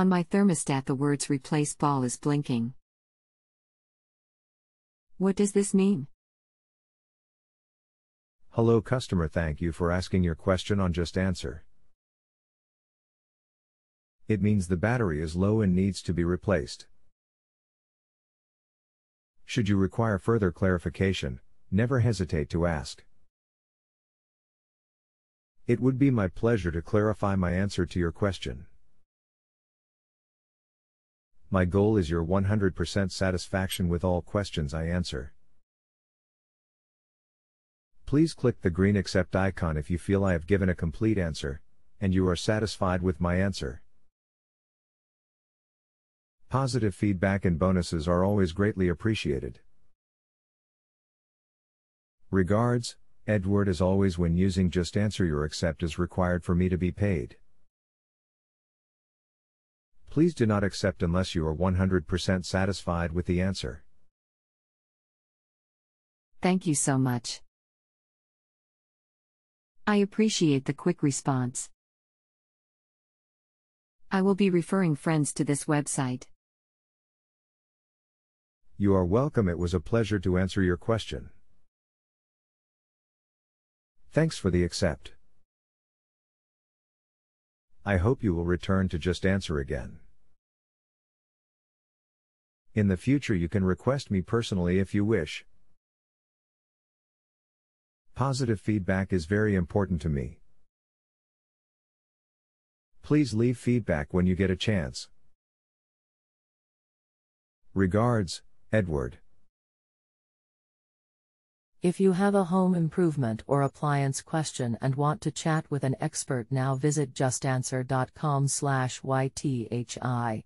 On my thermostat, the words replace ball is blinking. What does this mean? Hello, customer. Thank you for asking your question on Just Answer. It means the battery is low and needs to be replaced. Should you require further clarification, never hesitate to ask. It would be my pleasure to clarify my answer to your question. My goal is your 100% satisfaction with all questions I answer. Please click the green accept icon if you feel I have given a complete answer, and you are satisfied with my answer. Positive feedback and bonuses are always greatly appreciated. Regards, Edward as always when using just answer your accept is required for me to be paid. Please do not accept unless you are 100% satisfied with the answer. Thank you so much. I appreciate the quick response. I will be referring friends to this website. You are welcome. It was a pleasure to answer your question. Thanks for the accept. I hope you will return to just answer again. In the future, you can request me personally if you wish. Positive feedback is very important to me. Please leave feedback when you get a chance. Regards, Edward. If you have a home improvement or appliance question and want to chat with an expert now visit justanswer.com/ythi.